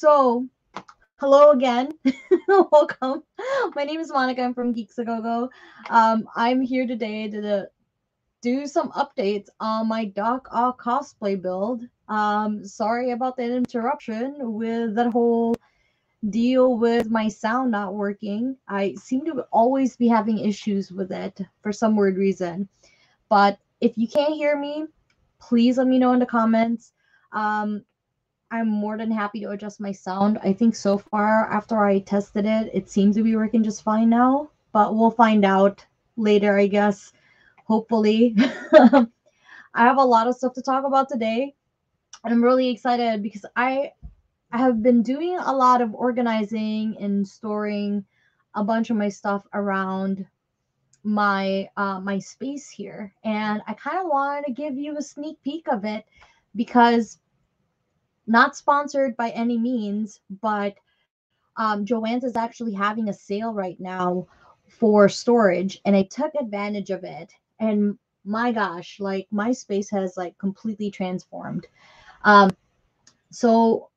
So, hello again. Welcome. My name is Monica. I'm from Geeks A Go Go. Um, I'm here today to, do some updates on my Doc Ock cosplay build. Um, sorry about that interruption with that whole deal with my sound not working. I seem to always be having issues with it for some weird reason. But if you can't hear me, please let me know in the comments. Um, I'm more than happy to adjust my sound. I think so far after I tested it, it seems to be working just fine now, but we'll find out later, I guess. Hopefully. I have a lot of stuff to talk about today. I'm really excited because I I have been doing a lot of organizing and storing a bunch of my stuff around my uh, my space here, and I kind of wanted to give you a sneak peek of it because not sponsored by any means, but um, is actually having a sale right now for storage, and I took advantage of it. And my gosh, like my space has like completely transformed. Um, so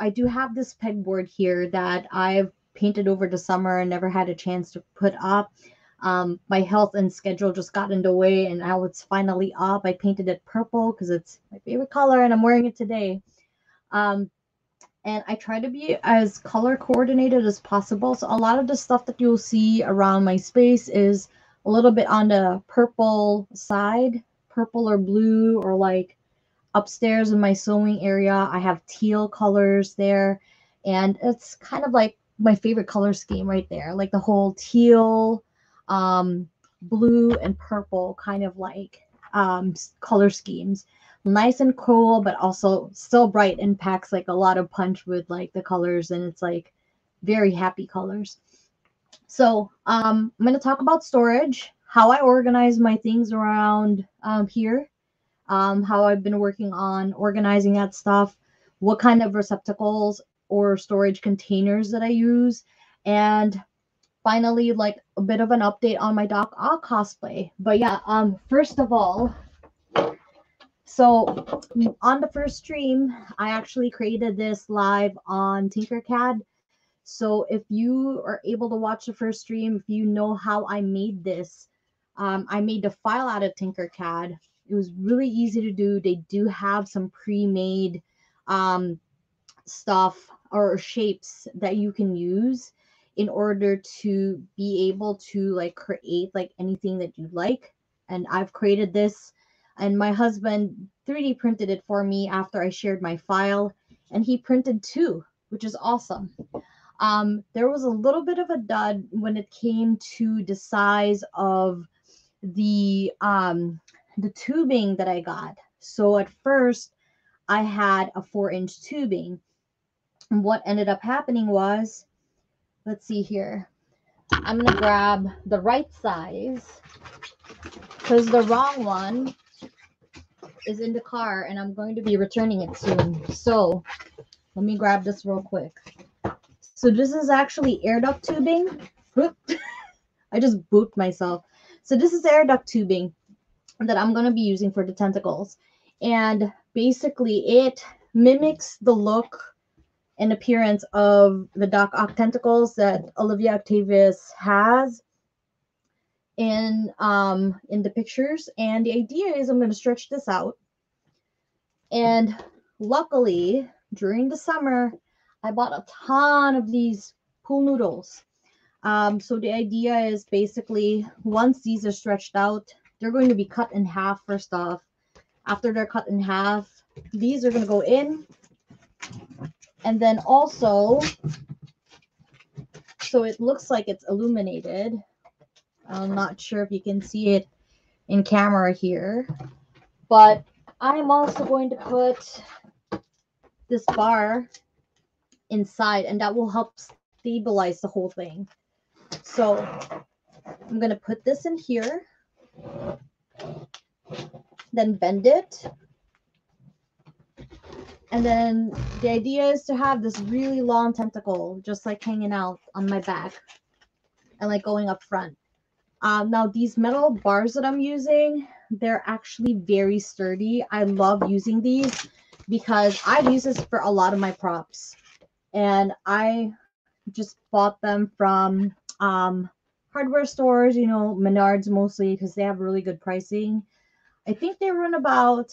I do have this pegboard here that I've painted over the summer and never had a chance to put up. Um, my health and schedule just got in the way, and now it's finally up. I painted it purple because it's my favorite color, and I'm wearing it today. Um, and I try to be as color coordinated as possible. So a lot of the stuff that you'll see around my space is a little bit on the purple side, purple or blue, or like upstairs in my sewing area, I have teal colors there. And it's kind of like my favorite color scheme right there, like the whole teal, um, blue, and purple kind of like um, color schemes. Nice and cool, but also still bright and packs like a lot of punch with like the colors, and it's like very happy colors. So um, I'm going to talk about storage, how I organize my things around um, here um, how I've been working on organizing that stuff, what kind of receptacles or storage containers that I use, and finally, like a bit of an update on my Doc Ock cosplay. But yeah, um, first of all, so on the first stream, I actually created this live on Tinkercad. So if you are able to watch the first stream, if you know how I made this, um, I made the file out of Tinkercad it was really easy to do. They do have some pre-made um, stuff or shapes that you can use in order to be able to like create like anything that you like. And I've created this and my husband 3D printed it for me after I shared my file and he printed two, which is awesome. Um, there was a little bit of a dud when it came to the size of the um, the tubing that I got. So at first, I had a four inch tubing. And what ended up happening was, let's see here. I'm to grab the right size because the wrong one is in the car and I'm going to be returning it soon. So let me grab this real quick. So this is actually air duct tubing. I just booped myself. So this is air duct tubing that I'm going to be using for the tentacles. And basically, it mimics the look and appearance of the Doc Ock tentacles that Olivia Octavius has in um in the pictures and the idea is i'm going to stretch this out and luckily during the summer i bought a ton of these pool noodles um so the idea is basically once these are stretched out they're going to be cut in half first off. After they're cut in half, these are going to go in. And then also, so it looks like it's illuminated. I'm not sure if you can see it in camera here. But I'm also going to put this bar inside and that will help stabilize the whole thing. So I'm going to put this in here then bend it. And then the idea is to have this really long tentacle just like hanging out on my back and like going up front. Um, now these metal bars that I'm using, they're actually very sturdy. I love using these because I've used this for a lot of my props. and I just bought them from um, hardware stores, you know, Menards mostly because they have really good pricing. I think they run about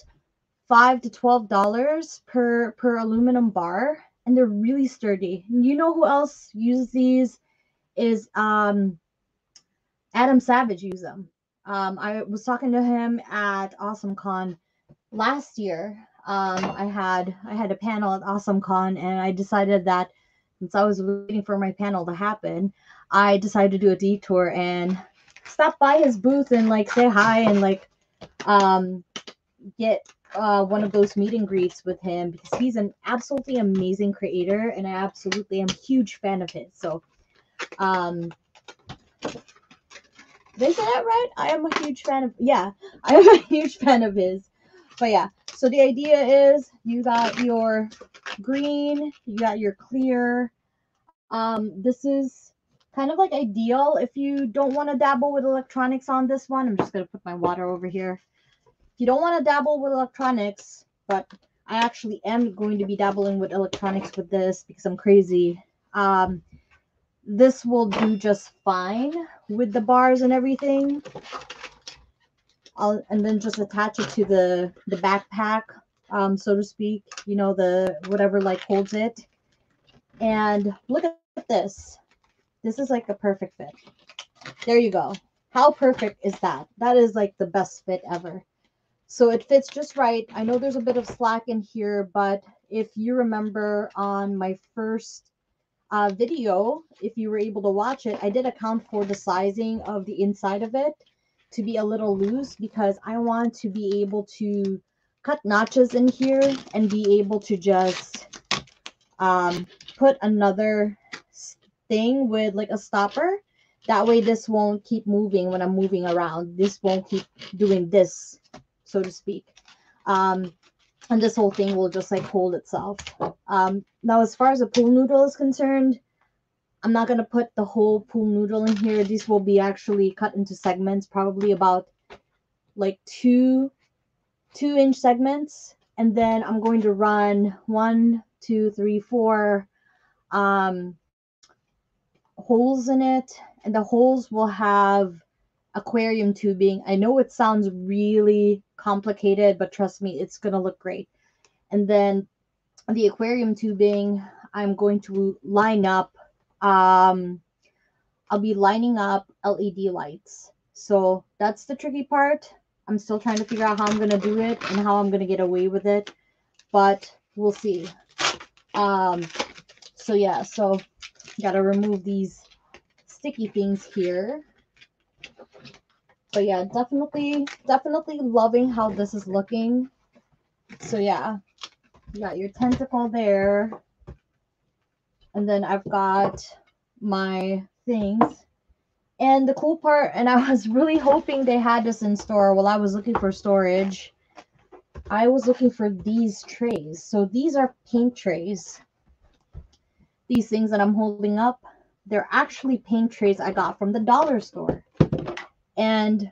five to twelve dollars per per aluminum bar, and they're really sturdy. And you know who else uses these? Is um, Adam Savage use them. Um, I was talking to him at Awesome Con last year. Um, I had I had a panel at Awesome Con, and I decided that since I was waiting for my panel to happen, I decided to do a detour and stop by his booth and like say hi and like um, get uh, one of those meet and greets with him because he's an absolutely amazing creator and I absolutely am huge fan of his. So, um, I say that right? I am a huge fan of, yeah, I am a huge fan of his. But yeah, so the idea is you got your green, you got your clear. Um, this is kind of like ideal if you don't want to dabble with electronics on this one. I'm just going to put my water over here. If you don't want to dabble with electronics, but I actually am going to be dabbling with electronics with this because I'm crazy. Um, this will do just fine with the bars and everything. I'll, and then just attach it to the, the backpack, um, so to speak, you know, the whatever like holds it. And look at this. This is like a perfect fit. There you go. How perfect is that? That is like the best fit ever. So it fits just right. I know there's a bit of slack in here, but if you remember on my first uh, video, if you were able to watch it, I did account for the sizing of the inside of it to be a little loose because I want to be able to cut notches in here and be able to just um, put another thing with like a stopper. That way this won't keep moving when I'm moving around. This won't keep doing this, so to speak. Um, and this whole thing will just like hold itself. Um, now, as far as a pool noodle is concerned, I'm not going to put the whole pool noodle in here. These will be actually cut into segments, probably about like two, two inch segments. And then I'm going to run one, two, three, four um, holes in it. And the holes will have aquarium tubing. I know it sounds really complicated, but trust me, it's going to look great. And then the aquarium tubing, I'm going to line up um, I'll be lining up LED lights. So that's the tricky part. I'm still trying to figure out how I'm going to do it and how I'm going to get away with it. But we'll see. Um, so yeah, so got to remove these sticky things here. But yeah, definitely, definitely loving how this is looking. So yeah, you got your tentacle there. And then I've got my things. And the cool part, and I was really hoping they had this in store while I was looking for storage. I was looking for these trays. So these are paint trays. These things that I'm holding up, they're actually paint trays I got from the dollar store. And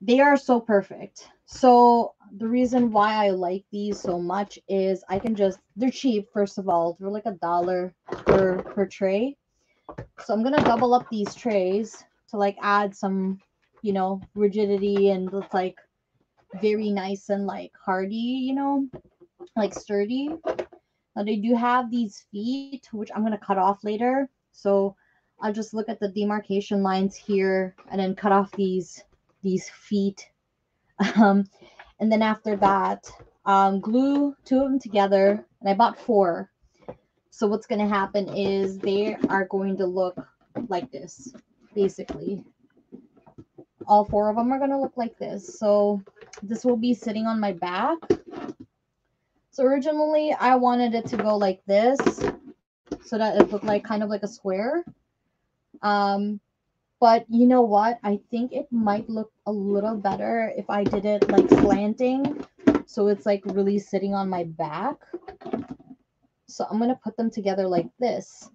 they are so perfect. So the reason why I like these so much is I can just they're cheap first of all. They're like a dollar per per tray. So I'm gonna double up these trays to like add some, you know, rigidity and look like very nice and like hardy, you know, like sturdy. Now they do have these feet, which I'm gonna cut off later. So I'll just look at the demarcation lines here and then cut off these these feet. Um, and then after that, um, glue two of them together. And I bought four. So what's going to happen is they are going to look like this, basically. All four of them are going to look like this. So this will be sitting on my back. So originally I wanted it to go like this so that it looked like kind of like a square. Um, but you know what? I think it might look a little better if I did it like slanting. So it's like really sitting on my back. So I'm going to put them together like this.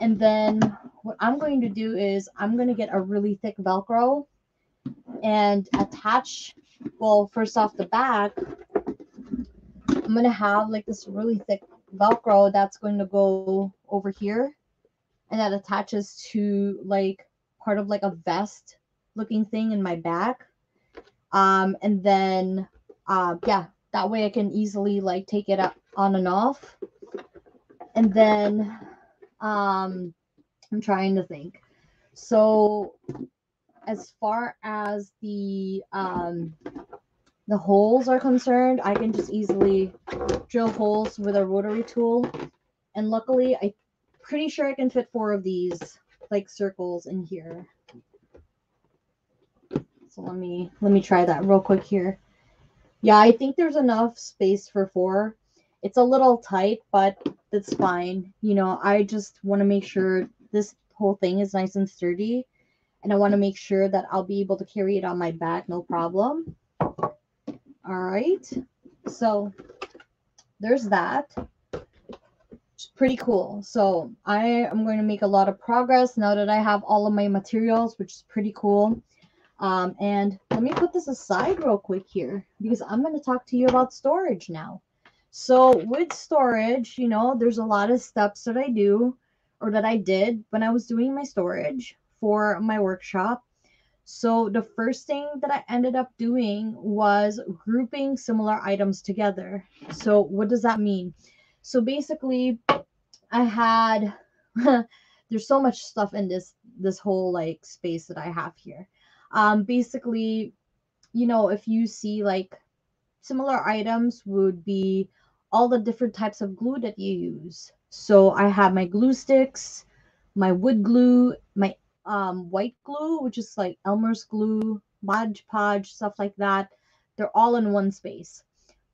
And then what I'm going to do is I'm going to get a really thick Velcro and attach, well, first off the back, I'm going to have like this really thick Velcro that's going to go over here and that attaches to like part of like a vest looking thing in my back. Um, and then, uh, yeah, that way I can easily like take it up on and off. And then, um, I'm trying to think. So, as far as the um, the holes are concerned, I can just easily drill holes with a rotary tool. And luckily, I'm pretty sure I can fit four of these like circles in here. So let me let me try that real quick here. Yeah, I think there's enough space for four. It's a little tight, but that's fine. You know, I just want to make sure this whole thing is nice and sturdy. And I want to make sure that I'll be able to carry it on my back, no problem. All right. So there's that. Pretty cool. So I am going to make a lot of progress now that I have all of my materials, which is pretty cool. Um, and let me put this aside real quick here because I'm going to talk to you about storage now. So with storage, you know, there's a lot of steps that I do or that I did when I was doing my storage for my workshop. So the first thing that I ended up doing was grouping similar items together. So what does that mean? So basically I had there's so much stuff in this this whole like space that I have here um, basically, you know, if you see like similar items would be all the different types of glue that you use. So I have my glue sticks, my wood glue, my um, white glue, which is like Elmer's glue, Mod Podge, stuff like that. They're all in one space.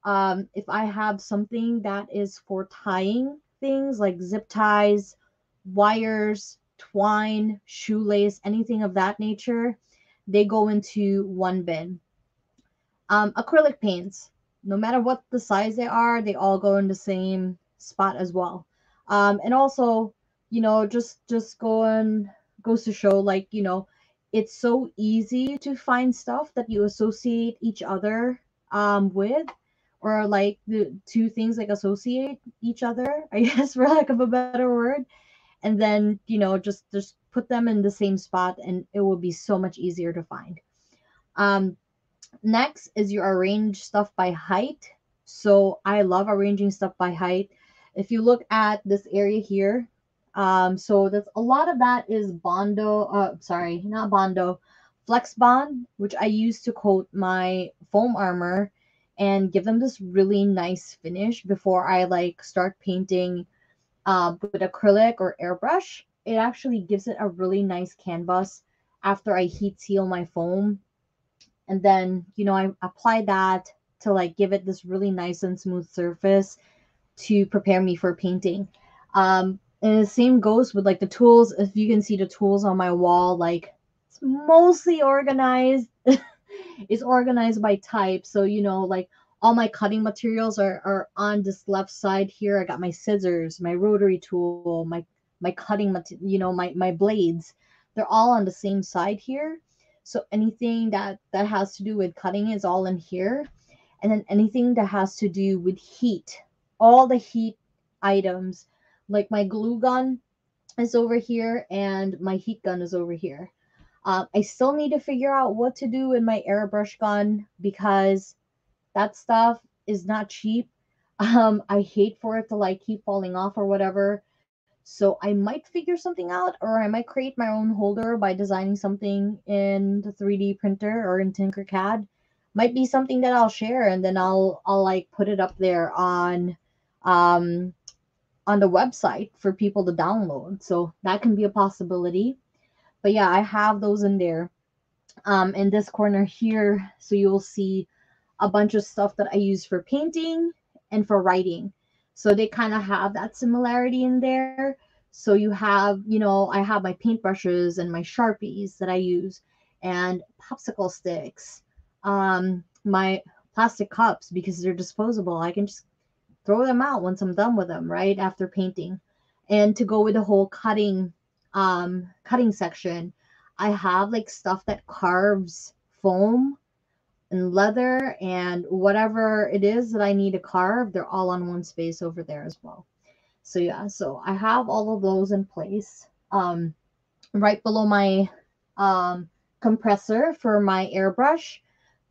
Um, if I have something that is for tying things like zip ties, wires, twine, shoelace, anything of that nature, they go into one bin. Um, acrylic paints, no matter what the size they are, they all go in the same spot as well. Um, and also, you know, just just going goes to show, like you know, it's so easy to find stuff that you associate each other um, with, or like the two things like associate each other, I guess, for lack of a better word. And then you know, just just put them in the same spot and it will be so much easier to find. Um, next is you arrange stuff by height. So I love arranging stuff by height. If you look at this area here, um, so that's a lot of that is Bondo, uh, sorry, not Bondo, Flex Bond, which I use to coat my foam armor and give them this really nice finish before I like start painting uh, with acrylic or airbrush it actually gives it a really nice canvas after I heat seal my foam. And then, you know, I apply that to like give it this really nice and smooth surface to prepare me for painting. Um, and the same goes with like the tools. If you can see the tools on my wall, like it's mostly organized. it's organized by type. So, you know, like all my cutting materials are, are on this left side here. I got my scissors, my rotary tool, my my cutting, you know, my, my blades, they're all on the same side here. So anything that, that has to do with cutting is all in here. And then anything that has to do with heat, all the heat items, like my glue gun is over here and my heat gun is over here. Uh, I still need to figure out what to do with my airbrush gun because that stuff is not cheap. Um, I hate for it to like keep falling off or whatever. So I might figure something out, or I might create my own holder by designing something in the 3D printer or in Tinkercad. Might be something that I'll share, and then I'll I'll like put it up there on um on the website for people to download. So that can be a possibility. But yeah, I have those in there. Um, in this corner here, so you'll see a bunch of stuff that I use for painting and for writing. So they kind of have that similarity in there. So you have, you know, I have my paintbrushes and my Sharpies that I use and popsicle sticks, um, my plastic cups because they're disposable. I can just throw them out once I'm done with them, right? After painting. And to go with the whole cutting um cutting section, I have like stuff that carves foam and leather and whatever it is that I need to carve, they're all on one space over there as well. So yeah, so I have all of those in place. Um, right below my um, compressor for my airbrush,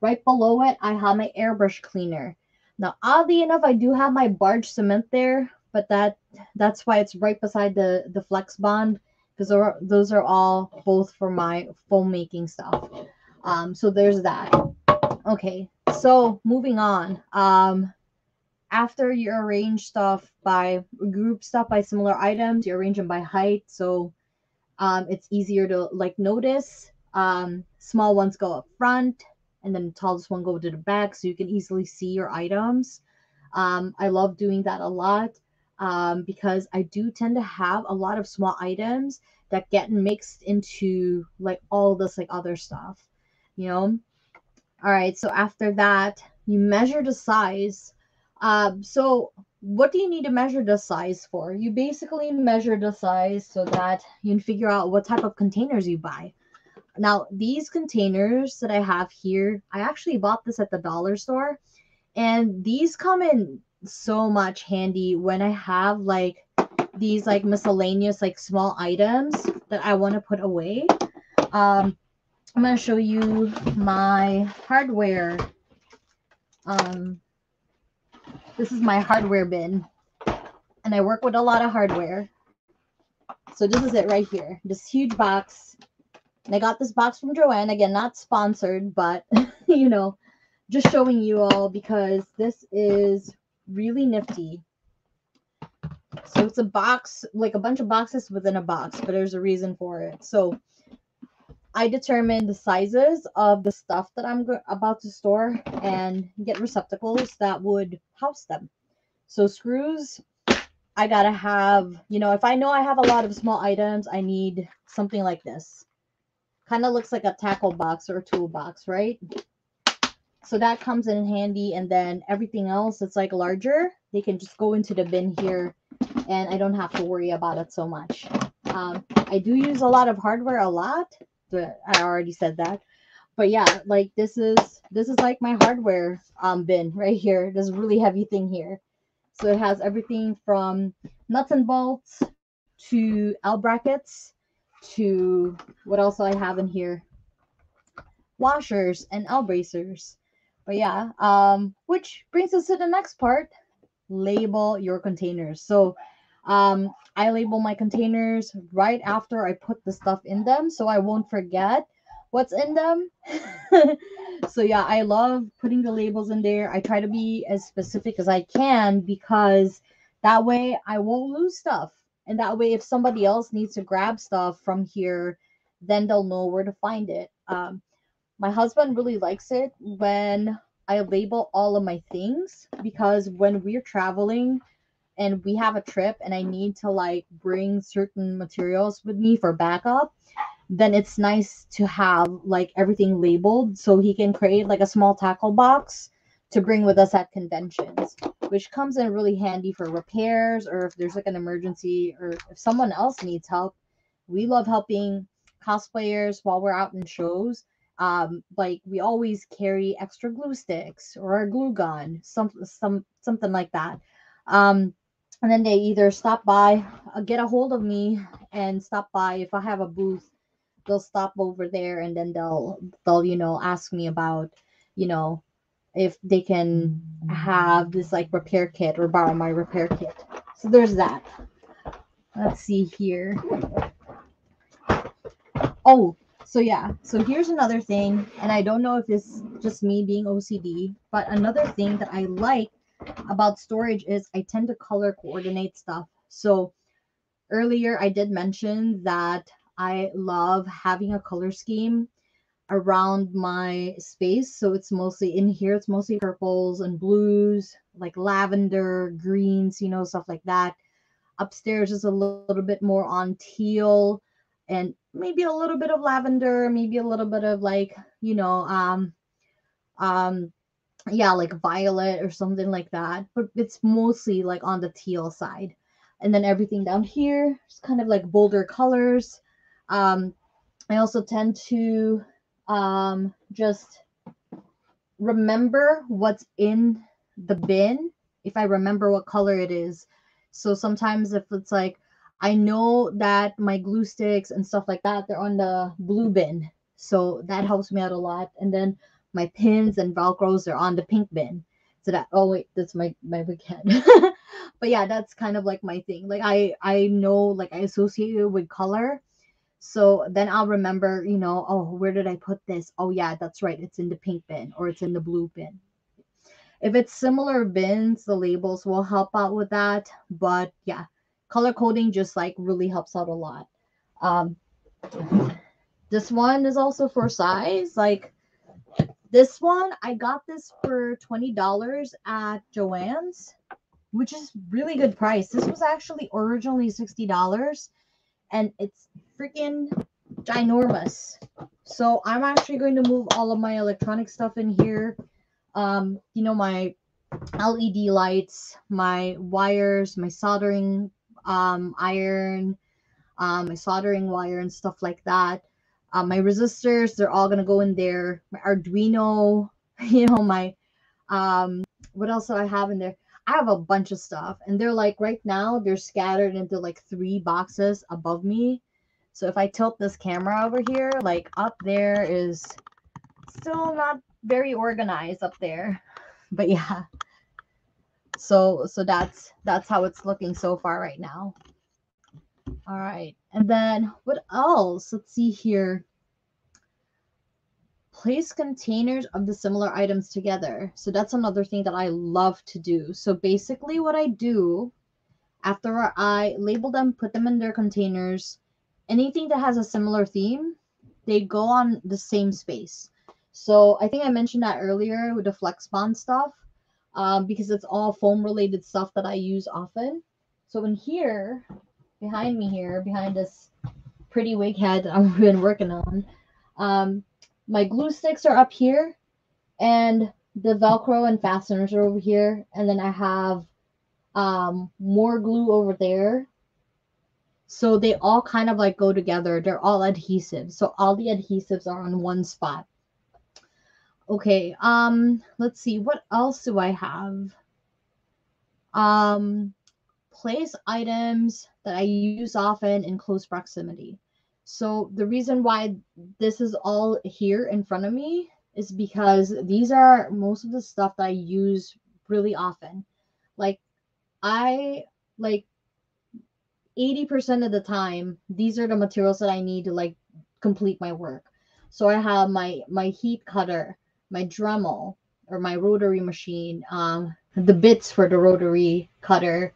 right below it, I have my airbrush cleaner. Now, oddly enough, I do have my barge cement there, but that that's why it's right beside the the flex bond because those are all both for my foam making stuff. Um, so there's that. Okay, so moving on. Um, after you arrange stuff by group stuff by similar items, you arrange them by height, so um, it's easier to like notice. Um, small ones go up front, and then the tallest one go to the back, so you can easily see your items. Um, I love doing that a lot um, because I do tend to have a lot of small items that get mixed into like all this like other stuff, you know. All right, so after that, you measure the size. Um, so what do you need to measure the size for? You basically measure the size so that you can figure out what type of containers you buy. Now, these containers that I have here, I actually bought this at the dollar store, and these come in so much handy when I have like these like miscellaneous like small items that I want to put away. Um, I'm going to show you my hardware. Um, this is my hardware bin. And I work with a lot of hardware. So this is it right here. This huge box. And I got this box from Joann, Again, not sponsored, but, you know, just showing you all because this is really nifty. So it's a box, like a bunch of boxes within a box, but there's a reason for it. So I determine the sizes of the stuff that I'm about to store and get receptacles that would house them. So screws, I gotta have, you know, if I know I have a lot of small items, I need something like this. Kind of looks like a tackle box or a toolbox, right? So that comes in handy. And then everything else that's like larger, they can just go into the bin here and I don't have to worry about it so much. Um, I do use a lot of hardware a lot but I already said that. But yeah, like this is this is like my hardware um bin right here. This really heavy thing here. So it has everything from nuts and bolts to L brackets to what else do I have in here? Washers and L bracers. But yeah, um, which brings us to the next part. Label your containers. So um, I label my containers right after I put the stuff in them so I won't forget what's in them. so yeah, I love putting the labels in there. I try to be as specific as I can because that way I won't lose stuff. And that way if somebody else needs to grab stuff from here, then they'll know where to find it. Um, my husband really likes it when I label all of my things because when we're traveling, and we have a trip and I need to like bring certain materials with me for backup, then it's nice to have like everything labeled so he can create like a small tackle box to bring with us at conventions, which comes in really handy for repairs or if there's like an emergency or if someone else needs help. We love helping cosplayers while we're out in shows. Um, like we always carry extra glue sticks or a glue gun, some some something like that. Um, and then they either stop by, uh, get a hold of me, and stop by. If I have a booth, they'll stop over there, and then they'll they'll you know ask me about you know if they can have this like repair kit or borrow my repair kit. So there's that. Let's see here. Oh, so yeah. So here's another thing, and I don't know if it's just me being OCD, but another thing that I like about storage is I tend to color coordinate stuff. So earlier I did mention that I love having a color scheme around my space. So it's mostly in here, it's mostly purples and blues, like lavender, greens, you know, stuff like that. Upstairs is a little bit more on teal and maybe a little bit of lavender, maybe a little bit of like, you know, um um yeah, like violet or something like that. But it's mostly like on the teal side. And then everything down here is kind of like bolder colors. Um, I also tend to um, just remember what's in the bin if I remember what color it is. So sometimes if it's like I know that my glue sticks and stuff like that, they're on the blue bin. So that helps me out a lot. And then my pins and velcros are on the pink bin. So that oh wait, that's my my big head. but yeah, that's kind of like my thing. Like I I know like I associate it with color. So then I'll remember, you know, oh, where did I put this? Oh yeah, that's right. It's in the pink bin or it's in the blue bin. If it's similar bins, the labels will help out with that. But yeah, color coding just like really helps out a lot. Um, this one is also for size. Like this one, I got this for $20 at Joann's, which is really good price. This was actually originally $60 and it's freaking ginormous. So I'm actually going to move all of my electronic stuff in here. Um, you know, my LED lights, my wires, my soldering um, iron, um, my soldering wire and stuff like that. Um, my resistors, they're all gonna go in there. My Arduino, you know, my um, what else do I have in there? I have a bunch of stuff, and they're like right now they're scattered into like three boxes above me. So if I tilt this camera over here, like up there is still not very organized up there, but yeah. So so that's that's how it's looking so far right now. All right. And then what else? Let's see here. Place containers of the similar items together. So that's another thing that I love to do. So basically what I do after I label them, put them in their containers, anything that has a similar theme, they go on the same space. So I think I mentioned that earlier with the flex bond stuff um, because it's all foam related stuff that I use often. So in here, behind me here, behind this pretty wig head that I've been working on, um, my glue sticks are up here and the Velcro and fasteners are over here. And then I have um, more glue over there. So they all kind of like go together. They're all adhesive. So all the adhesives are on one spot. Okay, um, let's see, what else do I have? Um, place items that I use often in close proximity. So the reason why this is all here in front of me is because these are most of the stuff that I use really often. Like I like 80% of the time these are the materials that I need to like complete my work. So I have my my heat cutter, my Dremel or my rotary machine, um, the bits for the rotary cutter,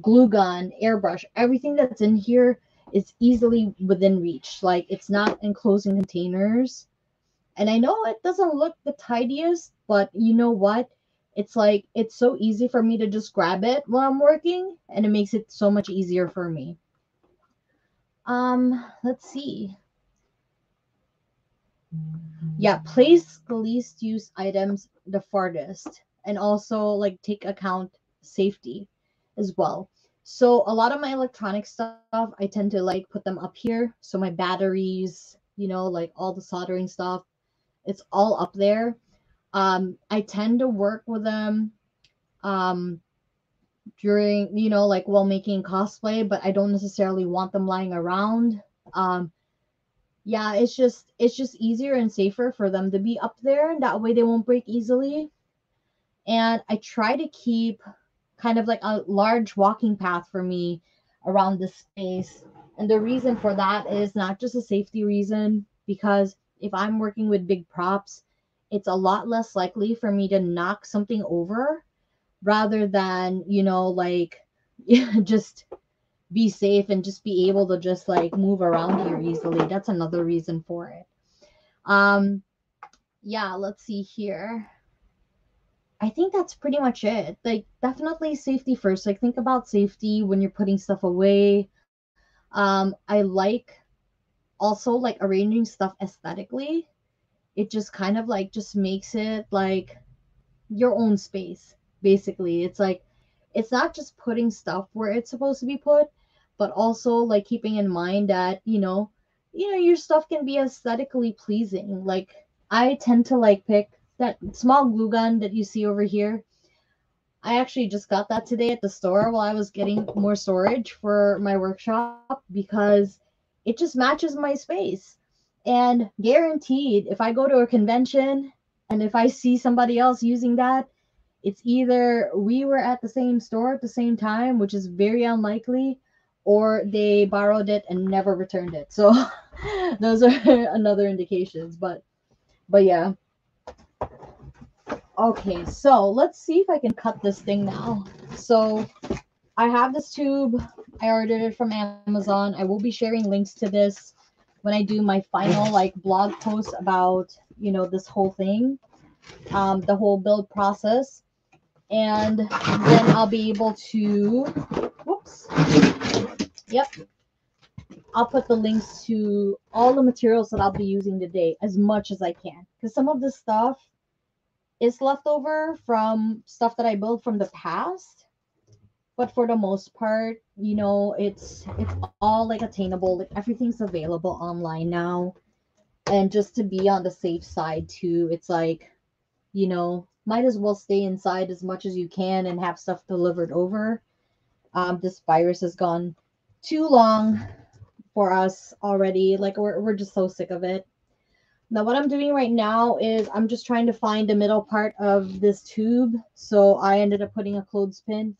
glue gun, airbrush, everything that's in here is easily within reach. Like it's not enclosing containers. And I know it doesn't look the tidiest, but you know what? It's like it's so easy for me to just grab it while I'm working, and it makes it so much easier for me. Um, let's see. Yeah, place the least used items the farthest and also like take account safety as well. So a lot of my electronic stuff, I tend to like put them up here. So my batteries, you know, like all the soldering stuff, it's all up there. Um, I tend to work with them um during, you know, like while making cosplay, but I don't necessarily want them lying around. Um, yeah, it's just it's just easier and safer for them to be up there. and That way they won't break easily. And I try to keep kind of like a large walking path for me around the space. And the reason for that is not just a safety reason, because if I'm working with big props, it's a lot less likely for me to knock something over rather than, you know, like just be safe and just be able to just like move around here easily. That's another reason for it. Um yeah, let's see here. I think that's pretty much it. Like definitely safety first. Like think about safety when you're putting stuff away. Um I like also like arranging stuff aesthetically. It just kind of like just makes it like your own space basically. It's like it's not just putting stuff where it's supposed to be put, but also like keeping in mind that you know you know your stuff can be aesthetically pleasing like i tend to like pick that small glue gun that you see over here. I actually just got that today at the store while I was getting more storage for my workshop because it just matches my space. And guaranteed, if I go to a convention and if I see somebody else using that, it's either we were at the same store at the same time, which is very unlikely, or they borrowed it and never returned it. So those are another indications. But but yeah. Okay, so let's see if I can cut this thing now. So I have this tube. I ordered it from Amazon. I will be sharing links to this when I do my final like blog post about, you know, this whole thing, um, the whole build process. And then I'll be able to, whoops, yep, I'll put the links to all the materials that I'll be using today as much as I can. Because some of the stuff is leftover from stuff that I built from the past. But for the most part, you know, it's it's all like attainable. Like everything's available online now. And just to be on the safe side too, it's like, you know, might as well stay inside as much as you can and have stuff delivered over. Um, this virus has gone too long for us already. Like we're we're just so sick of it. Now what I'm doing right now is I'm just trying to find the middle part of this tube. So I ended up putting a clothespin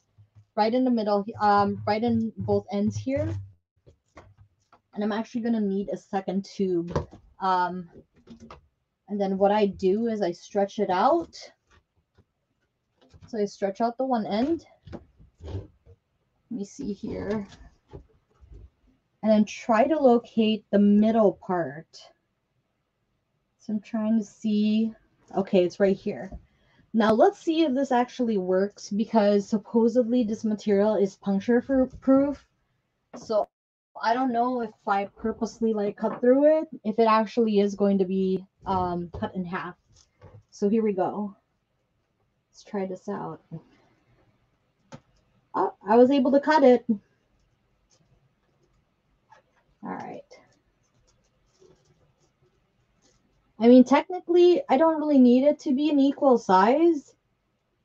right in the middle, um, right in both ends here. And I'm actually gonna need a second tube. Um, and then what I do is I stretch it out. So I stretch out the one end. Let me see here. And then try to locate the middle part. So I'm trying to see. Okay, it's right here. Now let's see if this actually works because supposedly this material is puncture proof. So I don't know if I purposely like cut through it, if it actually is going to be um, cut in half. So here we go. Let's try this out. Oh, I was able to cut it. All right. I mean, technically, I don't really need it to be an equal size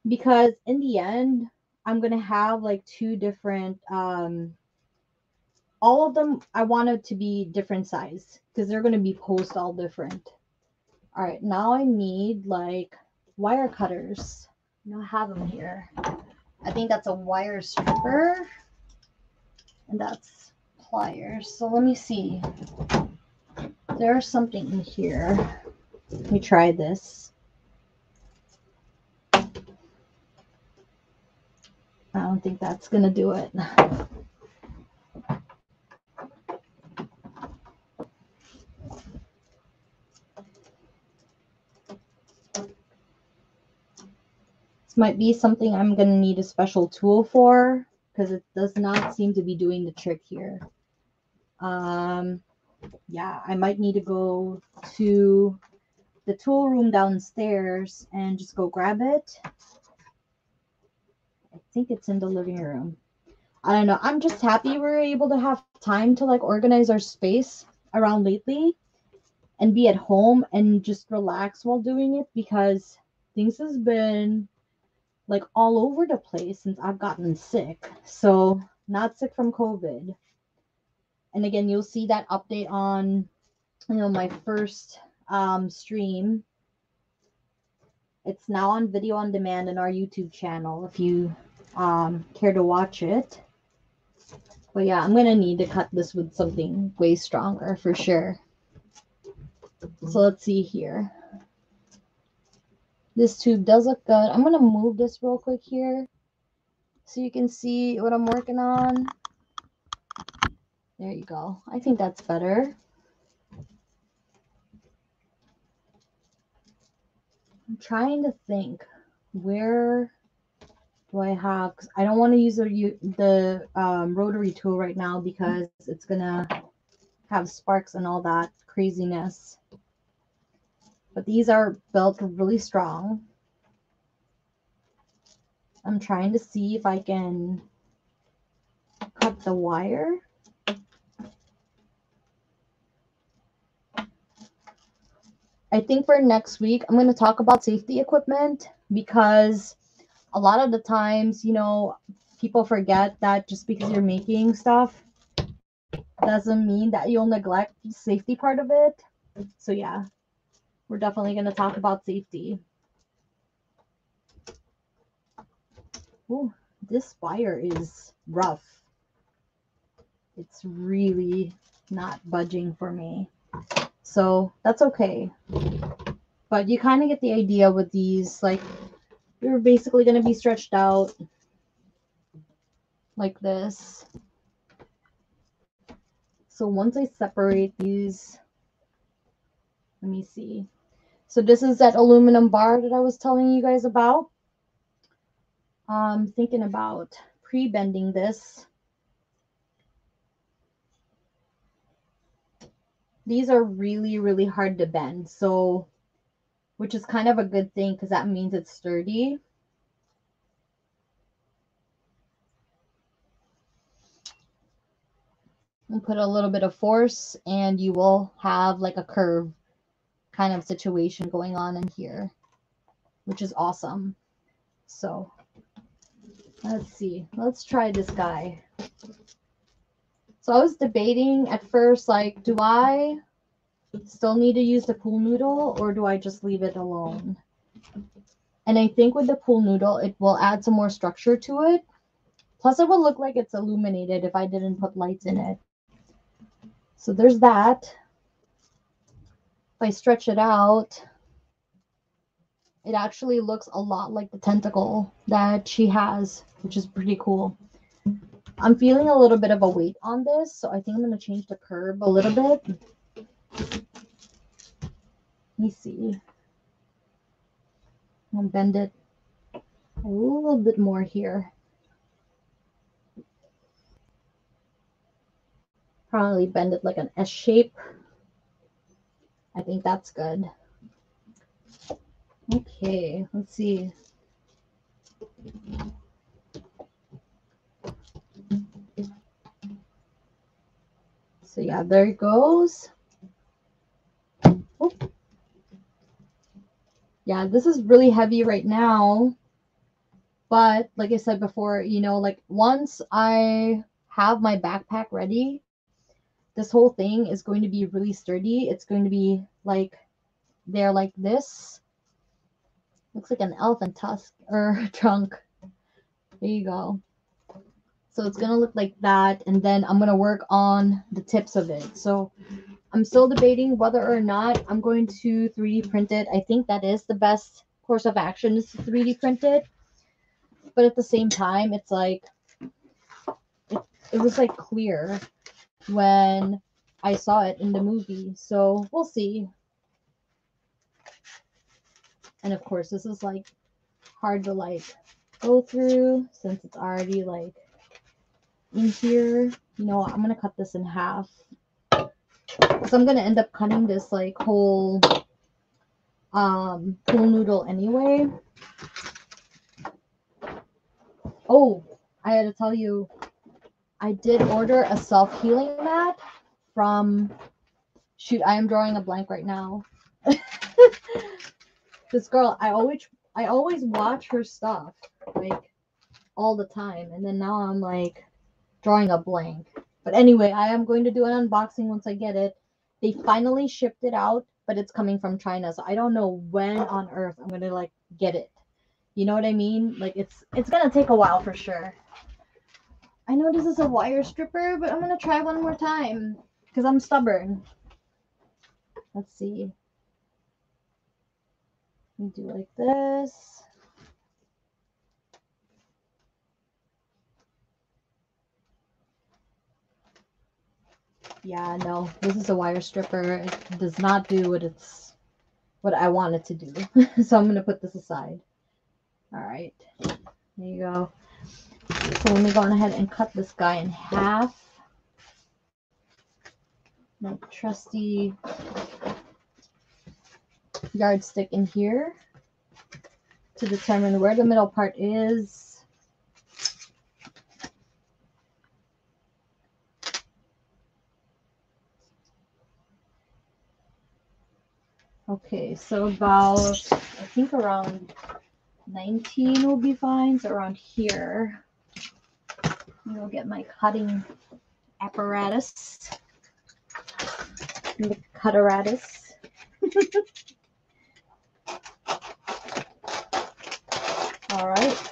because in the end, I'm going to have like two different, um, all of them, I want it to be different size because they're going to be post all different. All right, now I need like wire cutters. I don't have them here. I think that's a wire stripper and that's pliers. So let me see. There's something in here. Let me try this. I don't think that's going to do it. This might be something I'm going to need a special tool for because it does not seem to be doing the trick here. Um, yeah, I might need to go to the tool room downstairs and just go grab it. I think it's in the living room. I don't know. I'm just happy we're able to have time to like organize our space around lately and be at home and just relax while doing it because things has been like all over the place since I've gotten sick. So, not sick from COVID. And again, you'll see that update on you know my first um, stream. It's now on video on demand in our YouTube channel if you um, care to watch it. But yeah, I'm going to need to cut this with something way stronger for sure. So let's see here. This tube does look good. I'm going to move this real quick here so you can see what I'm working on. There you go. I think that's better. I'm trying to think where do I have? Cause I don't want to use the the um, rotary tool right now because it's gonna have sparks and all that craziness. But these are built really strong. I'm trying to see if I can cut the wire. I think for next week, I'm going to talk about safety equipment because a lot of the times, you know, people forget that just because you're making stuff doesn't mean that you'll neglect the safety part of it. So, yeah, we're definitely going to talk about safety. Ooh, this wire is rough. It's really not budging for me. So that's okay. But you kind of get the idea with these. Like, you're basically going to be stretched out like this. So once I separate these, let me see. So this is that aluminum bar that I was telling you guys about. I'm thinking about pre-bending this. These are really, really hard to bend. So, which is kind of a good thing because that means it's sturdy. And put a little bit of force and you will have like a curve kind of situation going on in here, which is awesome. So let's see. Let's try this guy. So I was debating at first, like, do I still need to use the pool noodle or do I just leave it alone? And I think with the pool noodle, it will add some more structure to it. Plus, it will look like it's illuminated if I didn't put lights in it. So there's that. If I stretch it out, it actually looks a lot like the tentacle that she has, which is pretty cool. I'm feeling a little bit of a weight on this, so I think I'm going to change the curve a little bit. Let me see. I'll bend it a little bit more here. Probably bend it like an S shape. I think that's good. Okay, let's see. So yeah, there it goes. Oop. Yeah, this is really heavy right now. But like I said before, you know, like once I have my backpack ready, this whole thing is going to be really sturdy. It's going to be like there like this. Looks like an elephant tusk or trunk. There you go. So it's going to look like that. And then I'm going to work on the tips of it. So I'm still debating whether or not I'm going to 3D print it. I think that is the best course of action is to 3D print it. But at the same time, it's like, it, it was like clear when I saw it in the movie. So we'll see. And of course, this is like hard to like go through since it's already like in here. You know, I'm gonna cut this in half. So I'm gonna end up cutting this like whole um pool noodle anyway. Oh, I had to tell you, I did order a self-healing mat from shoot, I am drawing a blank right now. this girl, I always I always watch her stuff like all the time, and then now I'm like drawing a blank. But anyway, I am going to do an unboxing once I get it. They finally shipped it out, but it's coming from China, so I don't know when on earth I'm gonna like get it. You know what I mean? Like it's it's gonna take a while for sure. I know this is a wire stripper, but I'm gonna try one more time because I'm stubborn. Let's see. Do like this. Yeah, no, this is a wire stripper. It does not do what it's what I want it to do. so I'm gonna put this aside. All right, there you go. So let me go on ahead and cut this guy in half. My trusty yardstick in here to determine where the middle part is. Okay, so about I think around 19 will be fine. So around here. I'll get my cutting apparatus. The cutteratus. All right.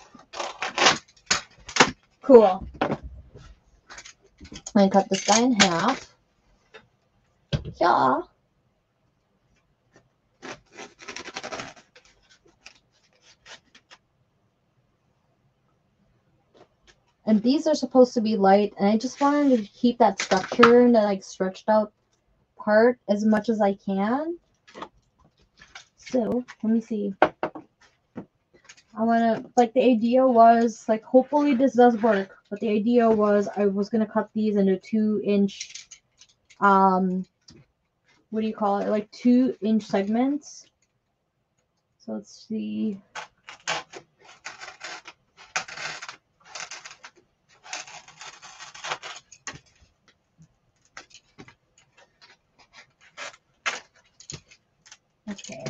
Cool. I cut this guy in half. Yeah. And these are supposed to be light, and I just wanted to keep that structure and that like stretched out part as much as I can. So let me see. I want to, like, the idea was, like, hopefully this does work, but the idea was I was going to cut these into two inch, um, what do you call it? Like, two inch segments. So let's see. Okay.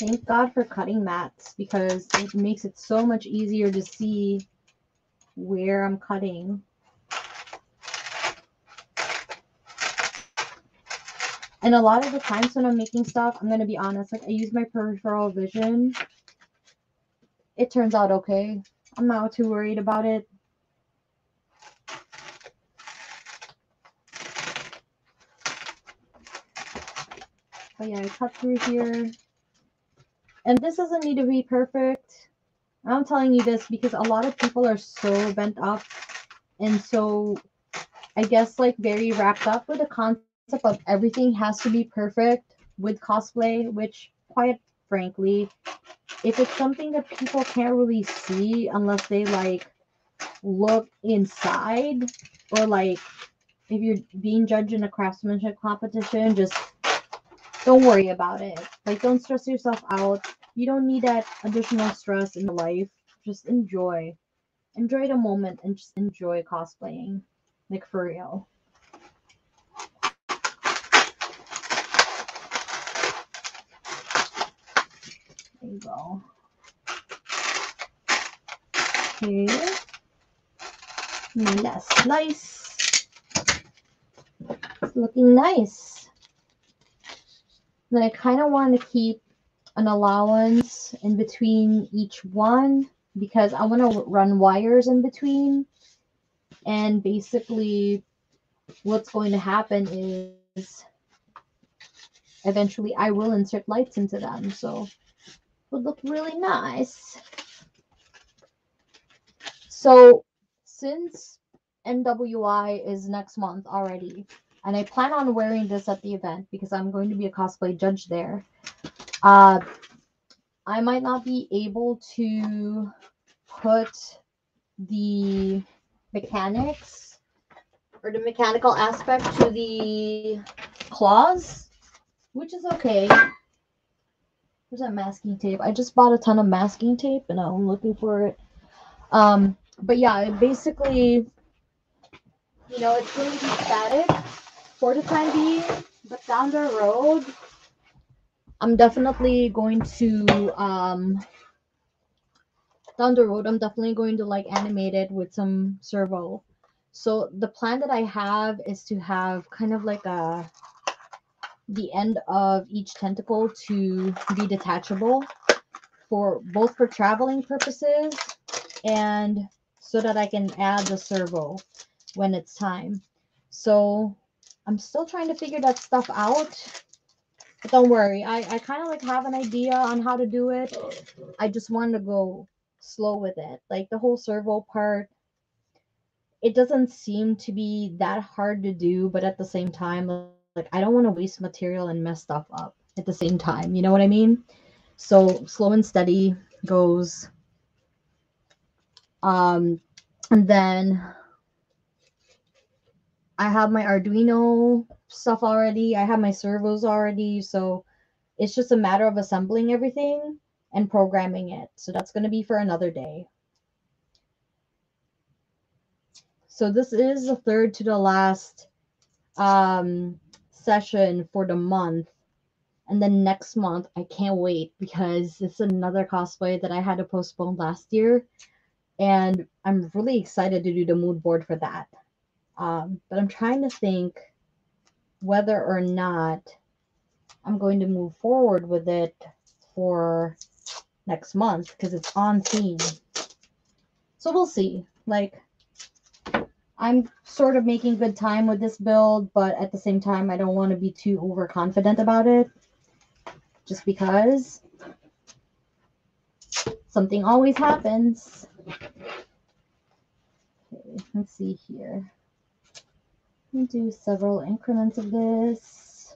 Thank God for cutting mats because it makes it so much easier to see where I'm cutting. And a lot of the times when I'm making stuff, I'm going to be honest, like I use my peripheral vision. It turns out okay. I'm not too worried about it. But yeah, I cut through here. And this doesn't need to be perfect. I'm telling you this because a lot of people are so bent up and so, I guess, like very wrapped up with the concept of everything has to be perfect with cosplay, which, quite frankly, if it's something that people can't really see unless they like look inside or like if you're being judged in a craftsmanship competition, just don't worry about it. Like, don't stress yourself out. You don't need that additional stress in life. Just enjoy. Enjoy the moment and just enjoy cosplaying. Like, for real. There you go. Okay. Last slice. It's looking nice. Then I kind of want to keep an allowance in between each one because I want to run wires in between. And basically, what's going to happen is eventually I will insert lights into them. So it would look really nice. So since NWI is next month already, and I plan on wearing this at the event because I'm going to be a cosplay judge there. Uh, I might not be able to put the mechanics or the mechanical aspect to the claws, which is okay. Where's that masking tape? I just bought a ton of masking tape and I'm looking for it. Um, but yeah, basically, you know, it's going to be static for the time being, but down the road, I'm definitely going to um down the road I'm definitely going to like animate it with some servo. So the plan that I have is to have kind of like a the end of each tentacle to be detachable for both for traveling purposes and so that I can add the servo when it's time. So I'm still trying to figure that stuff out but don't worry, I, I kind of like have an idea on how to do it. I just wanted to go slow with it. Like the whole servo part, it doesn't seem to be that hard to do, but at the same time, like I don't want to waste material and mess stuff up at the same time. You know what I mean? So slow and steady goes. Um, and then I have my Arduino stuff already. I have my servos already, so It's just a matter of assembling everything and programming it. So that's going to be for another day. So this is the third to the last um, session for the month. And then next month, I can't wait because it's another cosplay that I had to postpone last year. And I'm really excited to do the mood board for that. Um, but I'm trying to think whether or not I'm going to move forward with it for next month because it's on theme. So we'll see. Like, I'm sort of making good time with this build, but at the same time, I don't want to be too overconfident about it. Just because something always happens. Okay, let's see here. Me do several increments of this.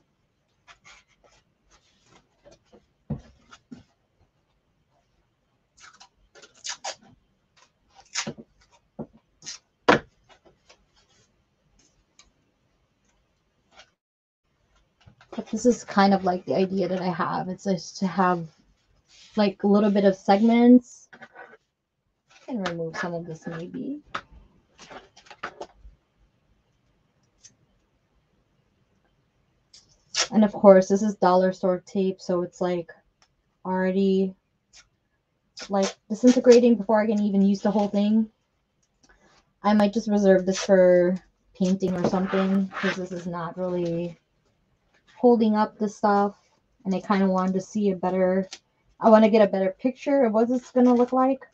But this is kind of like the idea that I have. It's just to have like a little bit of segments. And remove some of this maybe. And of course, this is dollar store tape, so it's like already like disintegrating before I can even use the whole thing. I might just reserve this for painting or something because this is not really holding up the stuff and I kind of wanted to see a better, I want to get a better picture of what this is going to look like.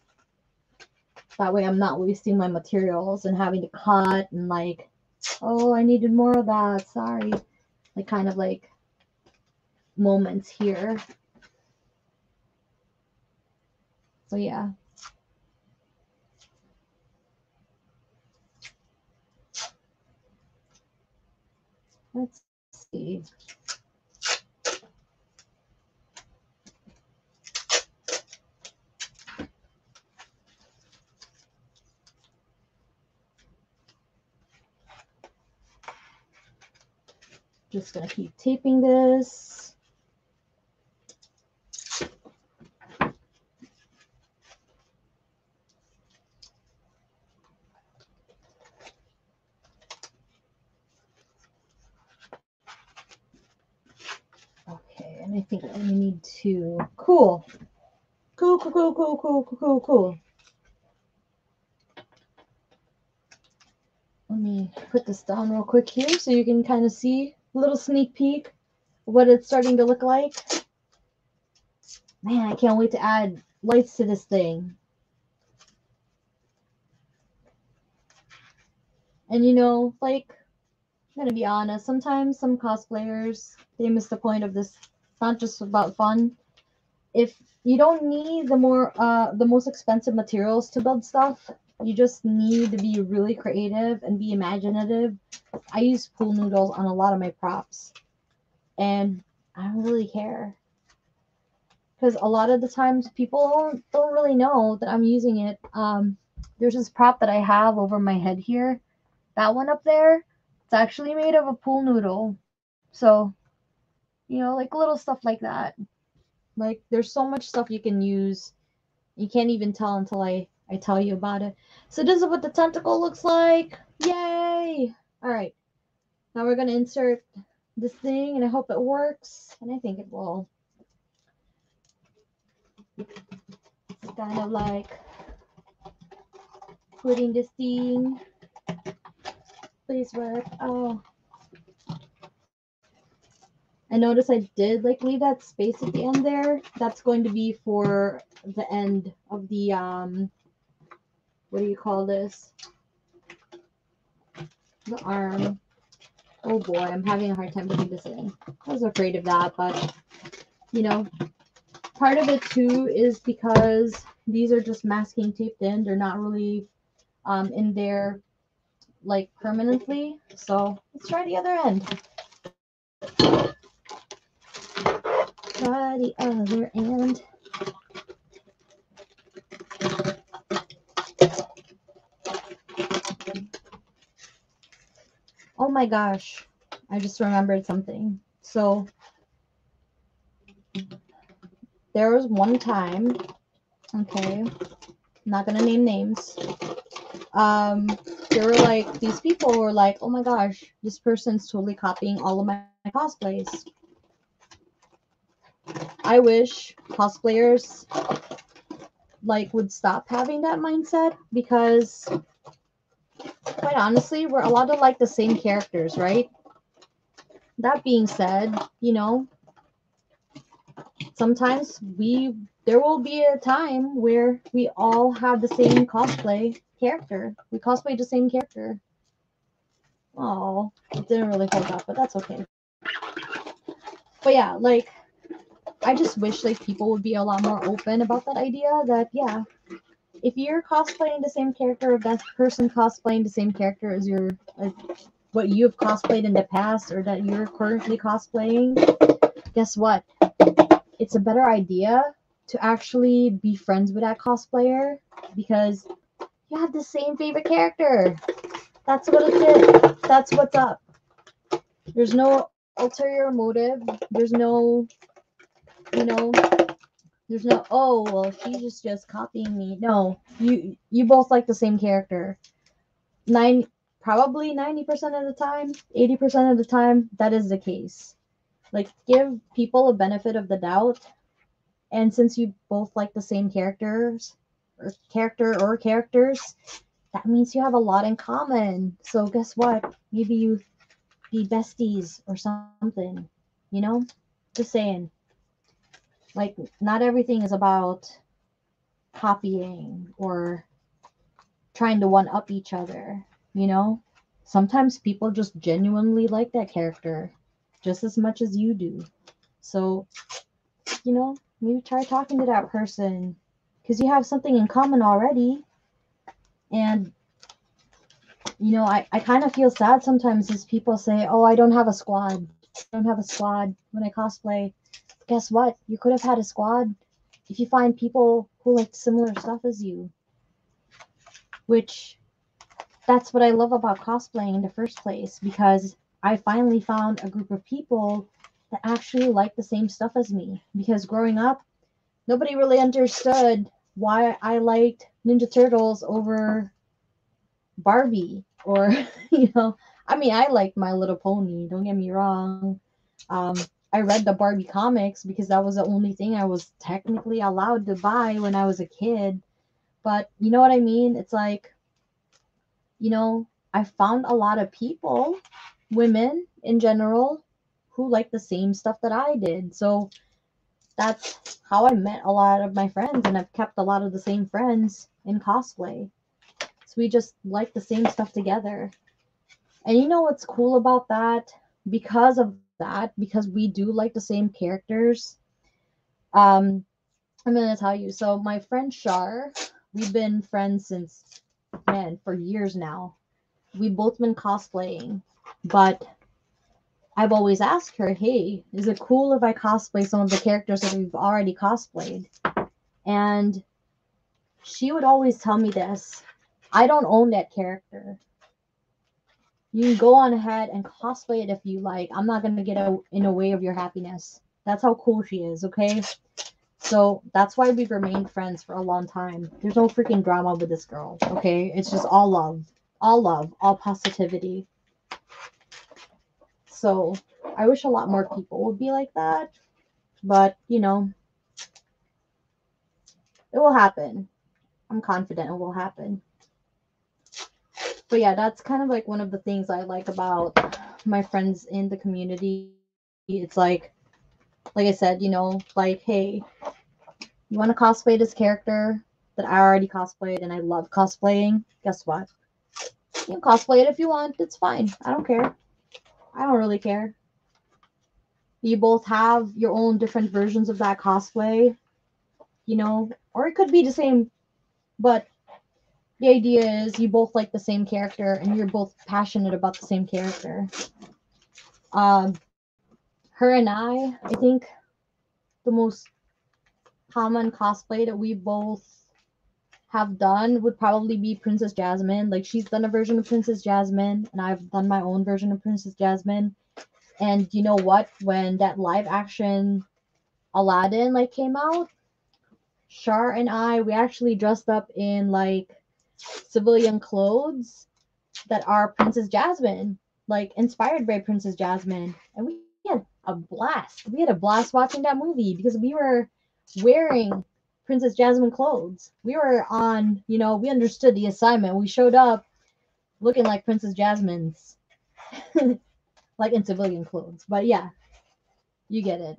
That way I'm not wasting my materials and having to cut and like, oh, I needed more of that. Sorry. Like kind of like moments here. So yeah. Let's see. Just going to keep taping this. Okay, and I think I need to, cool. Cool, cool, cool, cool, cool, cool, cool, cool. Let me put this down real quick here so you can kind of see a little sneak peek what it's starting to look like. Man, I can't wait to add lights to this thing. And you know, like, I'm gonna be honest, sometimes some cosplayers, they miss the point of this. It's not just about fun. If you don't need the more, uh, the most expensive materials to build stuff, you just need to be really creative and be imaginative. I use pool noodles on a lot of my props, and I don't really care because a lot of the times people don't, don't really know that I'm using it. Um, there's this prop that I have over my head here. That one up there, it's actually made of a pool noodle. So, you know, like little stuff like that. Like there's so much stuff you can use. You can't even tell until I I tell you about it. So this is what the tentacle looks like. Yay! All right. Now we're going to insert this thing and I hope it works. And I think it will. It's kind of like putting this thing. Please work. Oh. I noticed I did like leave that space at the end there. That's going to be for the end of the um what do you call this? The arm. Oh boy, I'm having a hard time putting this in. I was afraid of that, but you know, part of it too is because these are just masking taped in. They're not really um, in there like permanently. So let's try the other end. Try the other end. Oh my gosh, I just remembered something. So there was one time, okay, I'm not gonna name names. Um, there were like these people were like, oh my gosh, this person's totally copying all of my, my cosplays. I wish cosplayers like would stop having that mindset because quite honestly, we're allowed to like the same characters, right? That being said, you know, sometimes we there will be a time where we all have the same cosplay character. We cosplay the same character. Oh, it didn't really hold up, but that's okay. But yeah, like I just wish like people would be a lot more open about that idea that yeah, if you're cosplaying the same character, if that person cosplaying the same character as your like, what you've cosplayed in the past or that you're currently cosplaying, guess what? It's a better idea to actually be friends with that cosplayer because you have the same favorite character. That's what it is. That's what's up. There's no ulterior motive. There's no, you know, there's no oh well she's just just copying me. No, you you both like the same character. Nine probably 90% of the time, 80% of the time, that is the case. Like give people a benefit of the doubt. And since you both like the same characters or character or characters, that means you have a lot in common. So guess what? Maybe you be besties or something. You know? Just saying. Like not everything is about copying or trying to one up each other, you know? Sometimes people just genuinely like that character just as much as you do. So, you know, maybe try talking to that person because you have something in common already. And, you know, I, I kind of feel sad sometimes as people say, oh, I don't have a squad. I don't have a squad when I cosplay. Guess what? You could have had a squad if you find people who like similar stuff as you. Which, that's what I love about cosplaying in the first place because I finally found a group of people that actually like the same stuff as me. Because growing up, nobody really understood why I liked Ninja Turtles over Barbie or you know, I mean, I liked My Little Pony. Don't get me wrong. Um, I read the Barbie comics because that was the only thing I was technically allowed to buy when I was a kid. But you know what I mean? It's like, you know, I found a lot of people women in general who like the same stuff that I did. So that's how I met a lot of my friends, and I've kept a lot of the same friends in cosplay. So we just like the same stuff together. And you know what's cool about that? Because of that, because we do like the same characters. Um, I'm gonna tell you. So my friend Shar, we've been friends since man for years now. We've both been cosplaying but I've always asked her, hey, is it cool if I cosplay some of the characters that we've already cosplayed? And she would always tell me this I don't own that character. You can go on ahead and cosplay it if you like. I'm not going to get a, in the way of your happiness. That's how cool she is, okay? So that's why we've remained friends for a long time. There's no freaking drama with this girl, okay? It's just all love, all love, all positivity. So I wish a lot more people would be like that. But, you know, it will happen. I'm confident it will happen. But yeah, that's kind of like one of the things I like about my friends in the community. It's like, like I said, you know, like, hey, you want to cosplay this character that I already cosplayed and I love cosplaying? Guess what? You can cosplay it if you want. It's fine. I don't care. I don't really care. You both have your own different versions of that cosplay, you know, or it could be the same, but the idea is you both like the same character and you're both passionate about the same character. Um, her and I, I think the most common cosplay that we both have done would probably be Princess Jasmine. Like she's done a version of Princess Jasmine, and I've done my own version of Princess Jasmine. And you know what? When that live action Aladdin like came out, Shar and I we actually dressed up in like civilian clothes that are Princess Jasmine, like inspired by Princess Jasmine, and we had a blast. We had a blast watching that movie because we were wearing Princess Jasmine clothes. We were on, you know, we understood the assignment. We showed up looking like Princess Jasmine's, like in civilian clothes. But yeah, you get it.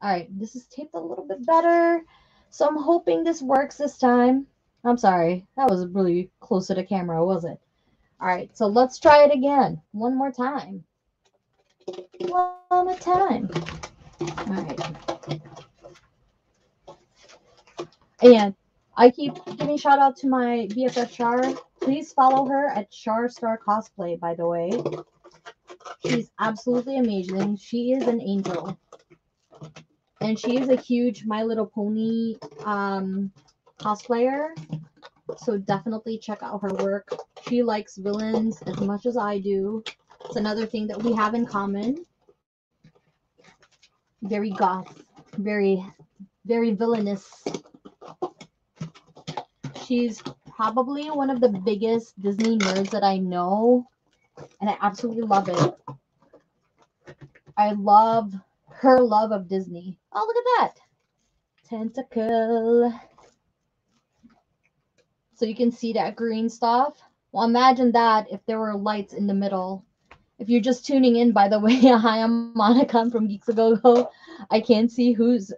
All right, this is taped a little bit better. So I'm hoping this works this time. I'm sorry, that was really close to the camera, was it? All right, so let's try it again. One more time. One more time. All right. And I keep giving shout out to my BFF Char. Please follow her at Char Star Cosplay, by the way. She's absolutely amazing. She is an angel. And she is a huge My Little Pony um, cosplayer. So definitely check out her work. She likes villains as much as I do. It's another thing that we have in common. Very goth, very, very villainous she's probably one of the biggest Disney nerds that I know, and I absolutely love it. I love her love of Disney. Oh, look at that tentacle. So you can see that green stuff. Well, imagine that if there were lights in the middle. If you're just tuning in, by the way, hi, I'm Monica I'm from Geeks Go. I can't see who's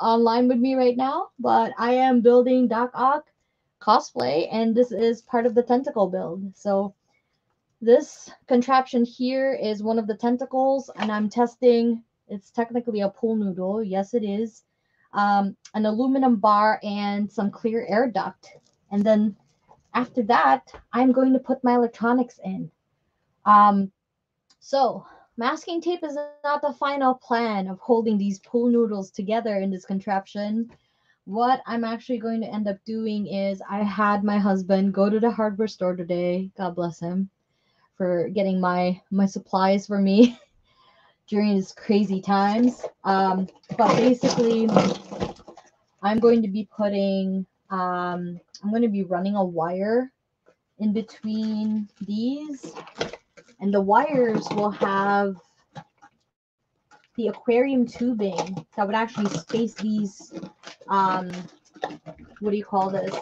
online with me right now, but I am building Doc Ock cosplay and this is part of the tentacle build. So this contraption here is one of the tentacles and I'm testing, it's technically a pool noodle. Yes, it is. Um, an aluminum bar and some clear air duct. And then after that, I'm going to put my electronics in. Um, so masking tape is not the final plan of holding these pool noodles together in this contraption what I'm actually going to end up doing is I had my husband go to the hardware store today. God bless him for getting my my supplies for me during these crazy times. Um, but basically, I'm going to be putting um, I'm going to be running a wire in between these, and the wires will have the aquarium tubing that would actually space these um what do you call this?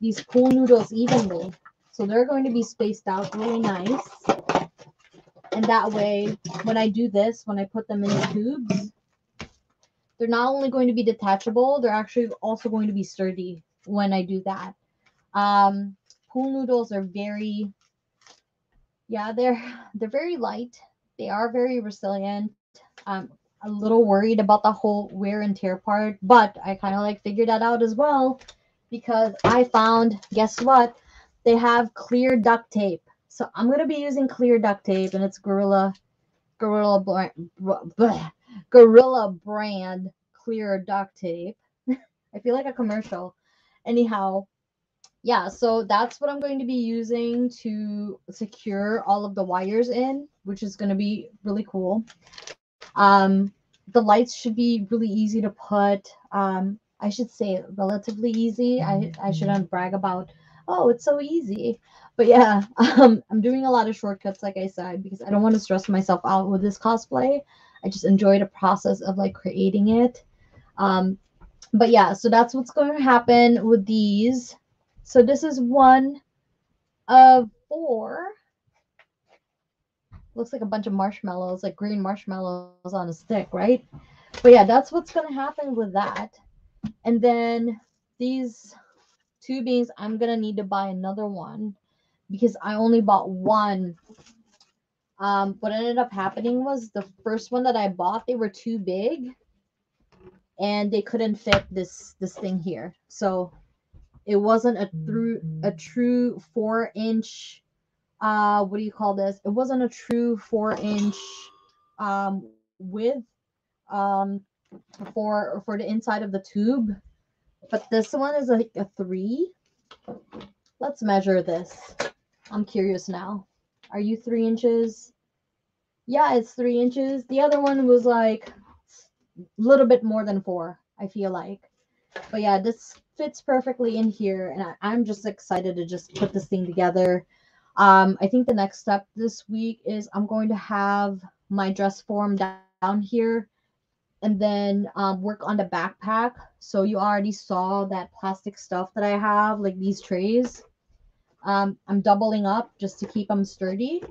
These pool noodles evenly. So they're going to be spaced out really nice. And that way when i do this when i put them in the tubes they're not only going to be detachable they're actually also going to be sturdy when i do that um pool noodles are very yeah they're they're very light they are very resilient um, a little worried about the whole wear and tear part, but I kind of like figured that out as well because I found, guess what? They have clear duct tape. So I'm going to be using clear duct tape and it's Gorilla, Gorilla, Gorilla brand clear duct tape. I feel like a commercial. Anyhow, yeah, so that's what I'm going to be using to secure all of the wires in, which is going to be really cool. Um, the lights should be really easy to put. Um, I should say relatively easy. I, I shouldn't brag about, oh, it's so easy. But yeah, um, I'm doing a lot of shortcuts, like I said, because I don't want to stress myself out with this cosplay. I just enjoy the process of like creating it. Um, but yeah, so that's what's going to happen with these. So this is one of four looks like a bunch of marshmallows, like green marshmallows on a stick, right? But yeah, that's what's going to happen with that. And then these two beans, I'm going to need to buy another one because I only bought one. Um, what ended up happening was the first one that I bought, they were too big and they couldn't fit this this thing here. So it wasn't a through a true four inch uh what do you call this? It wasn't a true four inch um width um for for the inside of the tube but this one is a, a three. Let's measure this. I'm curious now. Are you three inches? Yeah it's three inches. The other one was like little bit more than four, I feel like. But yeah, this fits perfectly in here, and I, I'm just excited to just put this thing together. Um, I think the next step this week is I'm going to have my dress form down here and then um, work on the backpack. So you already saw that plastic stuff that I have, like these trays. Um, I'm doubling up just to keep them sturdy.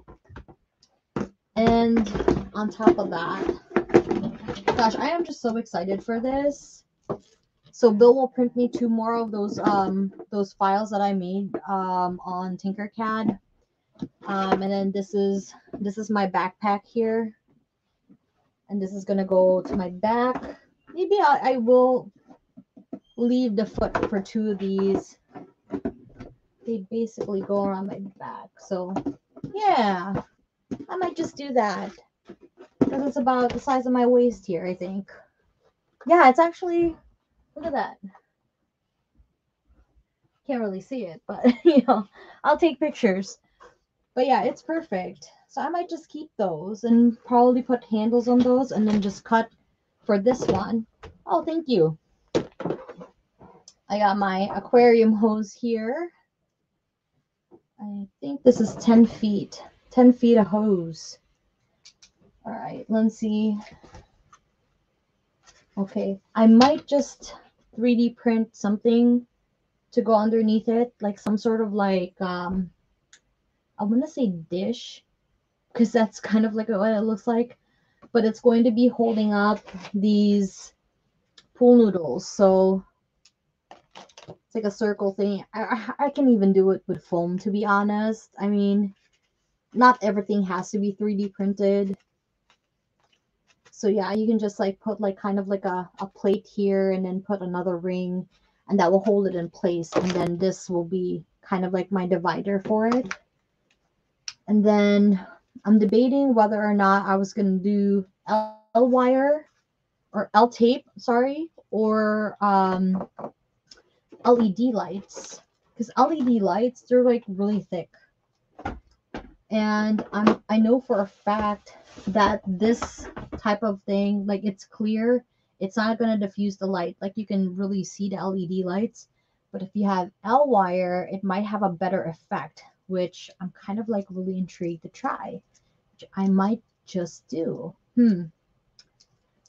And on top of that, gosh, I am just so excited for this. So Bill will print me two more of those um those files that I made um on Tinkercad. Um, and then this is this is my backpack here and this is gonna go to my back. Maybe I, I will leave the foot for two of these. They basically go around my back. So yeah, I might just do that. Because it's about the size of my waist here, I think. Yeah, it's actually, look at that. Can't really see it, but you know, I'll take pictures. But yeah, it's perfect. So I might just keep those and probably put handles on those and then just cut for this one. Oh, thank you. I got my aquarium hose here. I think this is 10 feet. 10 feet of hose. All right, let's see. Okay, I might just 3D print something to go underneath it, like some sort of like, um, I want to say dish because that's kind of like what it looks like. But it's going to be holding up these pool noodles. So it's like a circle thing. I, I can even do it with foam, to be honest. I mean, not everything has to be 3D printed. So yeah, you can just like put like kind of like a, a plate here and then put another ring and that will hold it in place. And then this will be kind of like my divider for it. And then I'm debating whether or not I was going to do EL, wire or EL tape, sorry, or um, LED lights. Because LED lights, they're like really thick. And I'm I know for a fact that this type of thing, like it's clear, it's not going to diffuse the light. Like you can really see the LED lights. But if you have EL wire, it might have a better effect which I'm kind of like really intrigued to try, which I might just do. Hmm.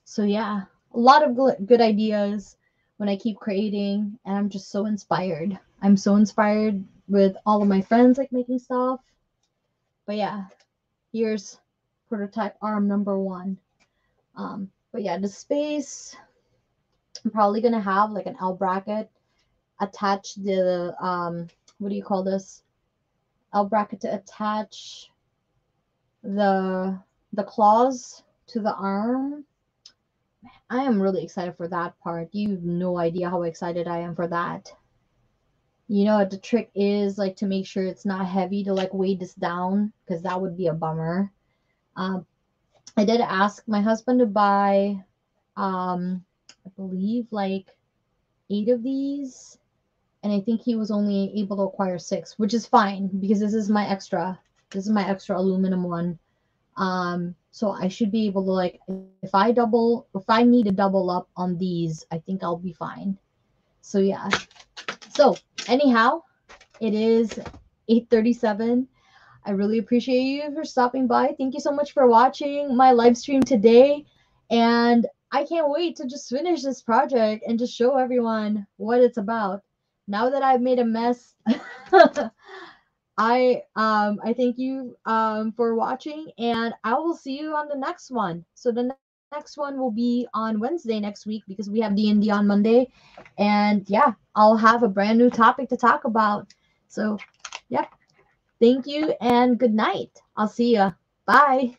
So yeah, a lot of good ideas when I keep creating, and I'm just so inspired. I'm so inspired with all of my friends like making stuff. But yeah, here's prototype arm number one. Um, but yeah, the space, I'm probably gonna have like an L bracket attached to the um, what do you call this? L bracket to attach the the claws to the arm. I am really excited for that part. You have no idea how excited I am for that. You know what the trick is like to make sure it's not heavy to like weigh this down because that would be a bummer. Um, I did ask my husband to buy, um, I believe like eight of these and I think he was only able to acquire six, which is fine because this is my extra. This is my extra aluminum one. Um, so I should be able to like if I double if I need to double up on these, I think I'll be fine. So yeah. So anyhow, it is 837. I really appreciate you for stopping by. Thank you so much for watching my live stream today. And I can't wait to just finish this project and just show everyone what it's about now that I've made a mess, I um I thank you um for watching and I will see you on the next one. So the next one will be on Wednesday next week because we have D&D on Monday and yeah, I'll have a brand new topic to talk about. So, yep. Thank you and good night. I'll see you. Bye.